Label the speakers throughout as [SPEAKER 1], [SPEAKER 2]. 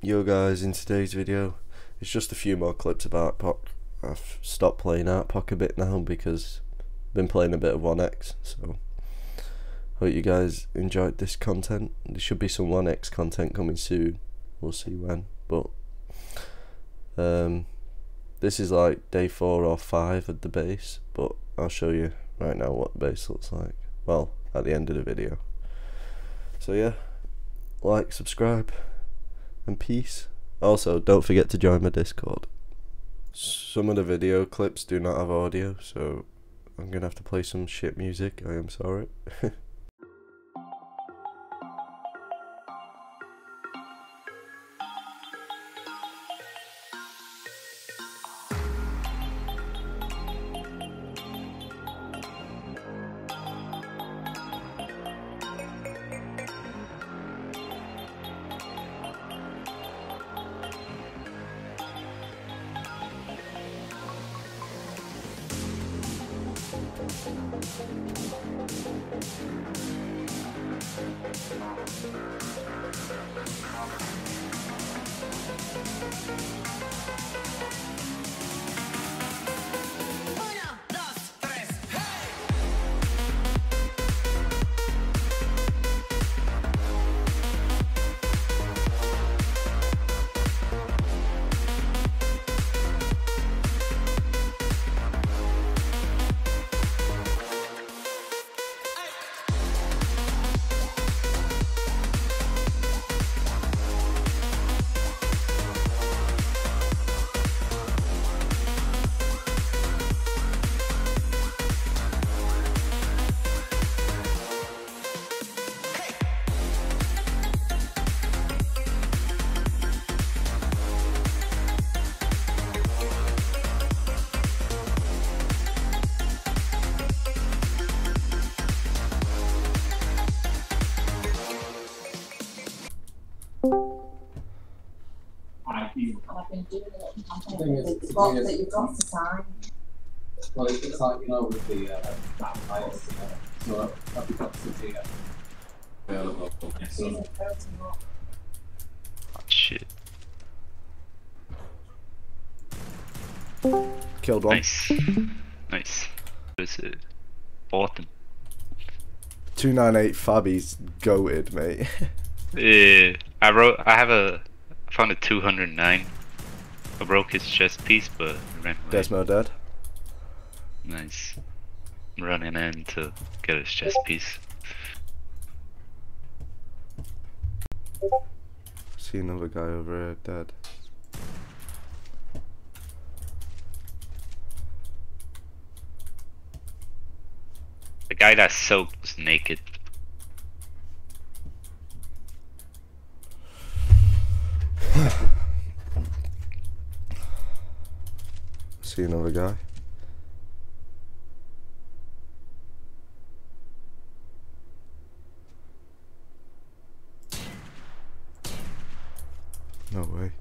[SPEAKER 1] yo guys in today's video. It's just a few more clips about Poc. I've stopped playing Ark Poc a bit now because I've been playing a bit of 1x so hope you guys enjoyed this content. There should be some 1x content coming soon. We'll see when but um, this is like day 4 or 5 at the base but I'll show you right now what the base looks like. Well at the end of the video. So yeah like subscribe and peace. Also, don't forget to join my Discord. Some of the video clips do not have audio, so I'm gonna have to play some shit music. I am sorry.
[SPEAKER 2] Dos, tres,
[SPEAKER 3] I've been doing it. I
[SPEAKER 4] Thing
[SPEAKER 3] think
[SPEAKER 4] is-
[SPEAKER 3] that
[SPEAKER 4] the
[SPEAKER 3] you've got,
[SPEAKER 4] thing is-
[SPEAKER 3] that you've got to sign.
[SPEAKER 4] Well, it's it's like, you know, with the, uh, uh, so I've got to see it. Available, so,
[SPEAKER 3] a?
[SPEAKER 5] Shit.
[SPEAKER 1] Killed one.
[SPEAKER 5] Nice. Nice. Was it Bolton?
[SPEAKER 1] 298 Fabby's goated, mate.
[SPEAKER 5] yeah. I wrote. I have a. I found a 209. I broke his chest piece, but I ran away.
[SPEAKER 1] Desmo dead.
[SPEAKER 5] Nice. I'm running in to get his chest piece.
[SPEAKER 1] See another guy over there dead.
[SPEAKER 5] The guy that soaked was naked.
[SPEAKER 1] See another guy. No way.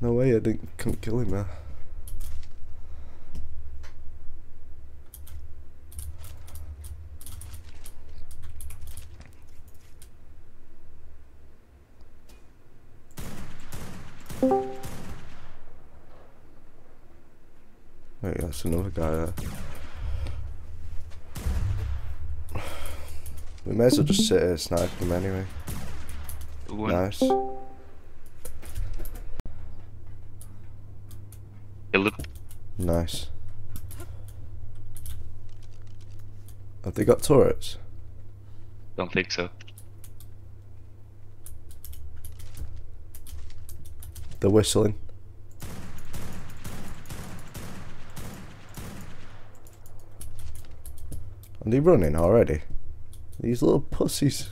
[SPEAKER 1] No way I didn't couldn't kill him there. Wait, that's another guy there. We may as well just sit here and snipe him anyway. Nice. Nice. Have they got turrets?
[SPEAKER 5] Don't think so.
[SPEAKER 1] They're whistling. Are they running already? These little pussies.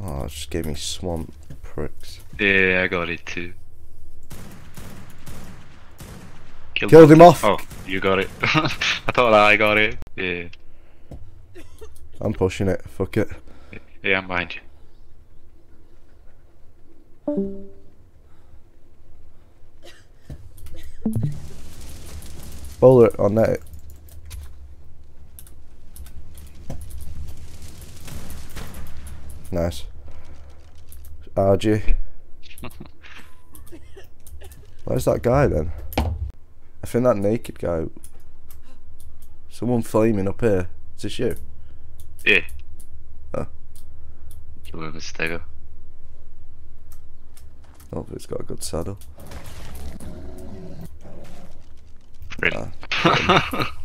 [SPEAKER 1] Oh, it just gave me swamp pricks.
[SPEAKER 5] Yeah, I got it too. Killed,
[SPEAKER 1] Killed him off.
[SPEAKER 5] Oh, you got it. I thought I got it. Yeah,
[SPEAKER 1] I'm pushing it. Fuck it.
[SPEAKER 5] Yeah, I'm behind you.
[SPEAKER 1] Bowl on that. Nice. RG. Where's that guy then? I think that naked guy. Someone flaming up here. Is this you?
[SPEAKER 5] Yeah.
[SPEAKER 1] Oh.
[SPEAKER 5] You were a mistake.
[SPEAKER 1] Hopefully it's got a good saddle.
[SPEAKER 5] Really?
[SPEAKER 1] Ah.